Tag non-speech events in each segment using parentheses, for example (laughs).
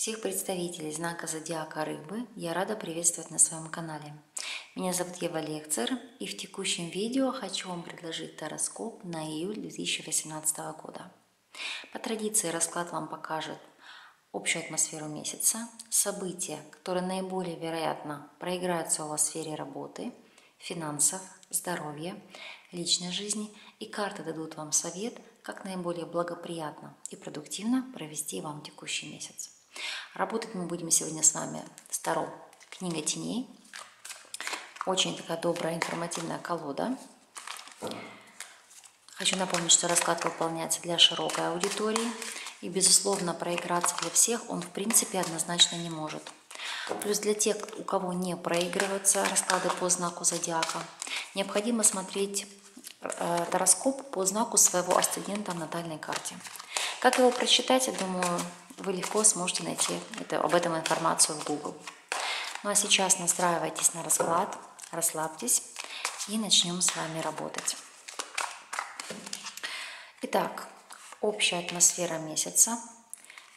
Всех представителей знака Зодиака Рыбы я рада приветствовать на своем канале. Меня зовут Ева Лекцер и в текущем видео хочу вам предложить тароскоп на июль 2018 года. По традиции расклад вам покажет общую атмосферу месяца, события, которые наиболее вероятно проиграются у вас в сфере работы, финансов, здоровья, личной жизни и карты дадут вам совет, как наиболее благоприятно и продуктивно провести вам текущий месяц. Работать мы будем сегодня с вами с Таро «Книга теней». Очень такая добрая, информативная колода. Хочу напомнить, что расклад выполняется для широкой аудитории. И, безусловно, проиграться для всех он, в принципе, однозначно не может. Плюс для тех, у кого не проигрываются расклады по знаку зодиака, необходимо смотреть э, гороскоп по знаку своего асцендента в натальной карте. Как его прочитать, я думаю, вы легко сможете найти это, об этом информацию в Google. Ну а сейчас настраивайтесь на расклад, расслабьтесь и начнем с вами работать. Итак, общая атмосфера месяца,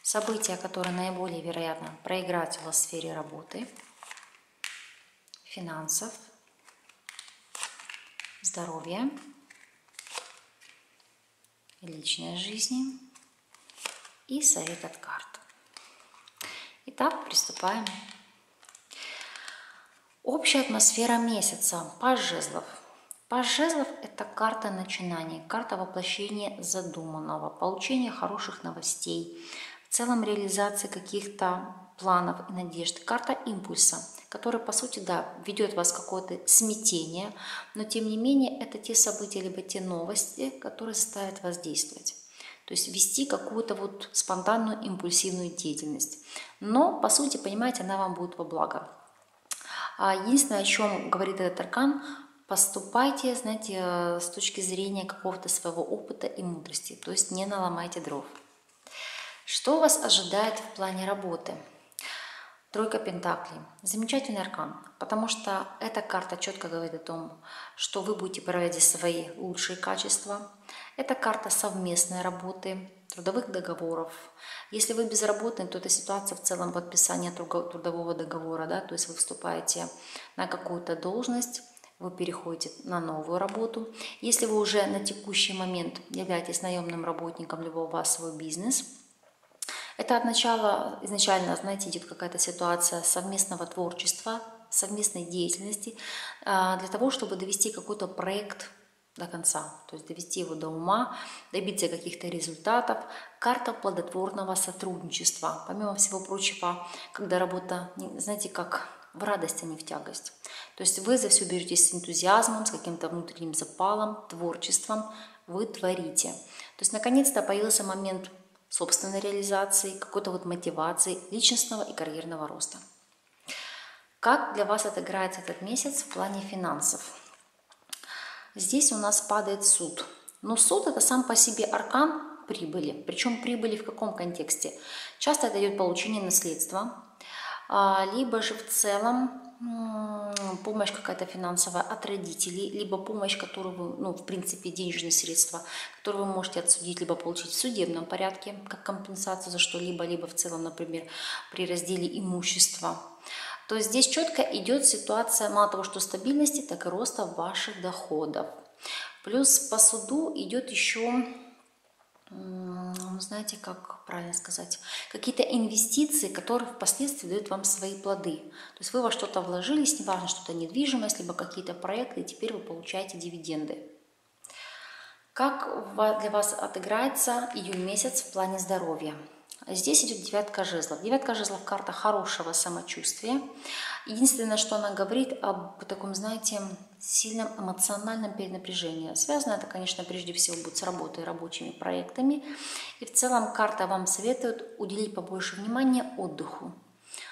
события, которые наиболее вероятно проиграть у вас в сфере работы, финансов, здоровья, личной жизни – и совет от карт. Итак, приступаем. Общая атмосфера месяца. Паж жезлов. Паж жезлов – это карта начинаний, карта воплощения задуманного, получения хороших новостей, в целом реализации каких-то планов и надежд. Карта импульса, который, по сути, да, ведет вас в какое-то смятение, но тем не менее это те события, либо те новости, которые заставят вас действовать. То есть вести какую-то вот спонтанную импульсивную деятельность. Но, по сути, понимаете, она вам будет во благо. А единственное, о чем говорит этот аркан, поступайте, знаете, с точки зрения какого-то своего опыта и мудрости. То есть не наломайте дров. Что вас ожидает в плане работы? Тройка Пентаклей. Замечательный аркан, потому что эта карта четко говорит о том, что вы будете проявлять свои лучшие качества. Это карта совместной работы, трудовых договоров. Если вы безработный, то это ситуация в целом подписания трудового договора, да, то есть вы вступаете на какую-то должность, вы переходите на новую работу. Если вы уже на текущий момент являетесь наемным работником, либо у вас свой бизнес – это от начала, изначально, знаете, идет какая-то ситуация совместного творчества, совместной деятельности а, для того, чтобы довести какой-то проект до конца, то есть довести его до ума, добиться каких-то результатов. Карта плодотворного сотрудничества. Помимо всего прочего, когда работа, знаете, как в радость, а не в тягость. То есть вы за все беретесь с энтузиазмом, с каким-то внутренним запалом, творчеством, вы творите. То есть наконец-то появился момент собственной реализации, какой-то вот мотивации личностного и карьерного роста. Как для вас отыграется этот месяц в плане финансов? Здесь у нас падает суд. Но суд это сам по себе аркан прибыли. Причем прибыли в каком контексте? Часто это идет получение наследства, либо же в целом помощь какая-то финансовая от родителей, либо помощь, которую вы, ну, в принципе, денежные средства, которые вы можете отсудить, либо получить в судебном порядке, как компенсацию за что-либо, либо в целом, например, при разделе имущества. То есть здесь четко идет ситуация мало того, что стабильности, так и роста ваших доходов. Плюс по суду идет еще знаете, как правильно сказать, какие-то инвестиции, которые впоследствии дают вам свои плоды. То есть вы во что-то вложились, неважно, что-то недвижимость, либо какие-то проекты, и теперь вы получаете дивиденды. Как для вас отыграется июнь месяц в плане здоровья? Здесь идет девятка жезлов. Девятка жезлов – карта хорошего самочувствия. Единственное, что она говорит об таком, знаете, сильном эмоциональном перенапряжении. Связано это, конечно, прежде всего будет с работой, рабочими проектами. И в целом карта вам советует уделить побольше внимания отдыху.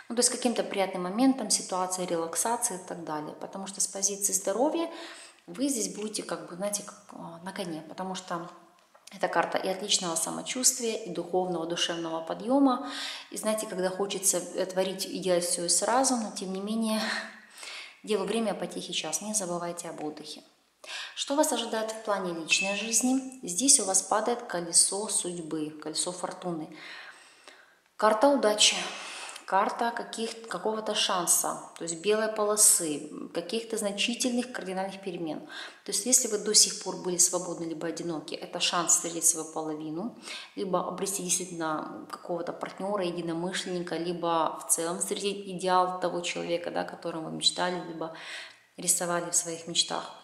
Ну, то есть каким-то приятным моментам, ситуации релаксации и так далее. Потому что с позиции здоровья вы здесь будете, как бы, знаете, как а, на коне. Потому что это карта и отличного самочувствия, и духовного, душевного подъема. И знаете, когда хочется творить и делать все сразу, но тем не менее, (laughs) делу время, потихий час. Не забывайте об отдыхе. Что вас ожидает в плане личной жизни? Здесь у вас падает колесо судьбы, колесо фортуны. Карта удачи. Карта каких, какого-то шанса, то есть белой полосы, каких-то значительных кардинальных перемен. То есть если вы до сих пор были свободны либо одиноки, это шанс встретить свою половину, либо обрести действительно какого-то партнера, единомышленника, либо в целом встретить идеал того человека, да, которым вы мечтали, либо рисовали в своих мечтах.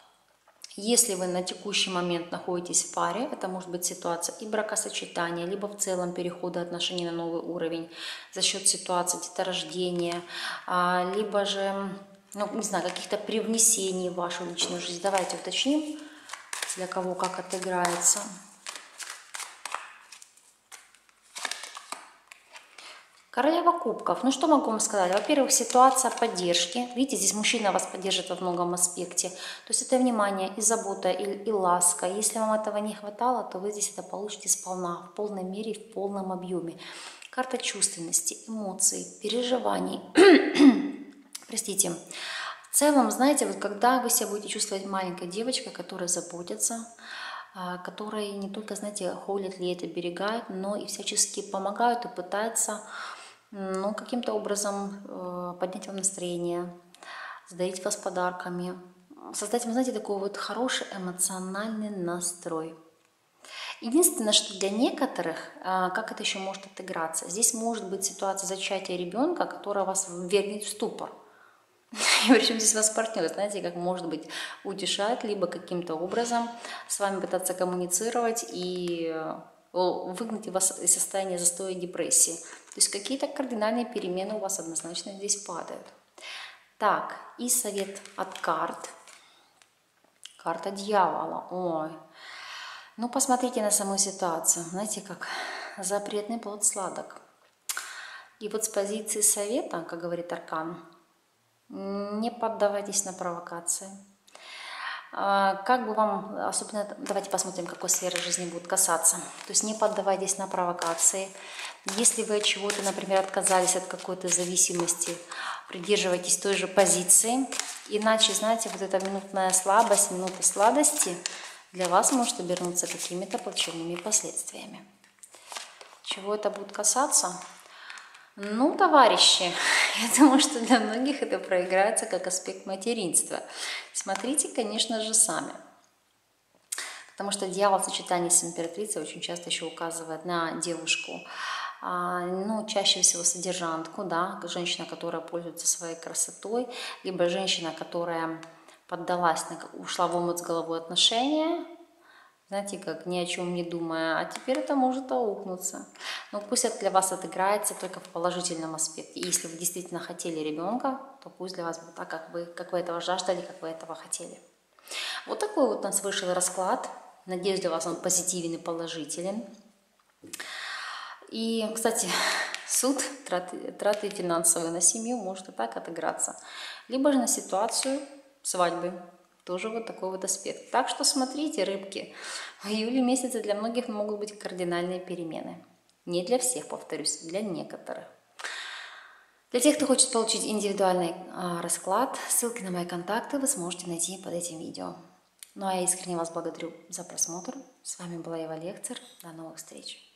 Если вы на текущий момент находитесь в паре, это может быть ситуация и бракосочетания, либо в целом перехода отношений на новый уровень за счет ситуации деторождения, а, либо же, ну, не знаю, каких-то привнесений в вашу личную жизнь. Давайте уточним, для кого как отыграется. Королева кубков. Ну что могу вам сказать? Во-первых, ситуация поддержки. Видите, здесь мужчина вас поддержит во многом аспекте. То есть это внимание и забота, и, и ласка. Если вам этого не хватало, то вы здесь это получите сполна, в полной мере, в полном объеме. Карта чувственности, эмоций, переживаний. (clears throat) Простите. В целом, знаете, вот когда вы себя будете чувствовать маленькой девочкой, которая заботится, а, которые не только, знаете, холят ли это, берегают, но и всячески помогают и пытаются ну, каким-то образом э, поднять вам настроение, задарить вас подарками, создать, вы знаете, такой вот хороший эмоциональный настрой. Единственное, что для некоторых, э, как это еще может отыграться, здесь может быть ситуация зачатия ребенка, которая вас ввергнет в ступор. (laughs) И причем здесь вас партнер, знаете, как может быть утешать, либо каким-то образом с вами пытаться коммуницировать и э, выгнать вас из состояния застоя и депрессии. То есть какие-то кардинальные перемены у вас однозначно здесь падают. Так, и совет от карт. Карта дьявола. Ой. Ну, посмотрите на саму ситуацию. Знаете, как запретный плод сладок. И вот с позиции совета, как говорит Аркан, не поддавайтесь на провокации. А, как бы вам, особенно, давайте посмотрим, какой сферы жизни будет касаться. То есть не поддавайтесь на провокации. Если вы от чего-то, например, отказались от какой-то зависимости, придерживайтесь той же позиции. Иначе, знаете, вот эта минутная слабость, минута сладости для вас может обернуться какими-то плачевными последствиями. Чего это будет касаться? Ну, товарищи, (laughs) думаю, что для многих это проиграется как аспект материнства. Смотрите, конечно же, сами. Потому что дьявол в сочетании с императрицей очень часто еще указывает на девушку, а, ну, чаще всего содержанку, да, женщина, которая пользуется своей красотой, либо женщина, которая поддалась, ушла в омут с головой отношения, знаете, как ни о чем не думая, а теперь это может аукнуться. Но пусть это для вас отыграется только в положительном аспекте. И если вы действительно хотели ребенка, то пусть для вас будет так, как вы, как вы этого жаждали, как вы этого хотели. Вот такой вот у нас вышел расклад. Надеюсь, для вас он позитивен и положителен. И, кстати, суд, траты, траты финансовые на семью может и так отыграться. Либо же на ситуацию свадьбы. Тоже вот такой вот аспект. Так что смотрите, рыбки, в июле месяце для многих могут быть кардинальные перемены. Не для всех, повторюсь, для некоторых. Для тех, кто хочет получить индивидуальный а, расклад, ссылки на мои контакты вы сможете найти под этим видео. Ну а я искренне вас благодарю за просмотр. С вами была Ева Лектор. До новых встреч.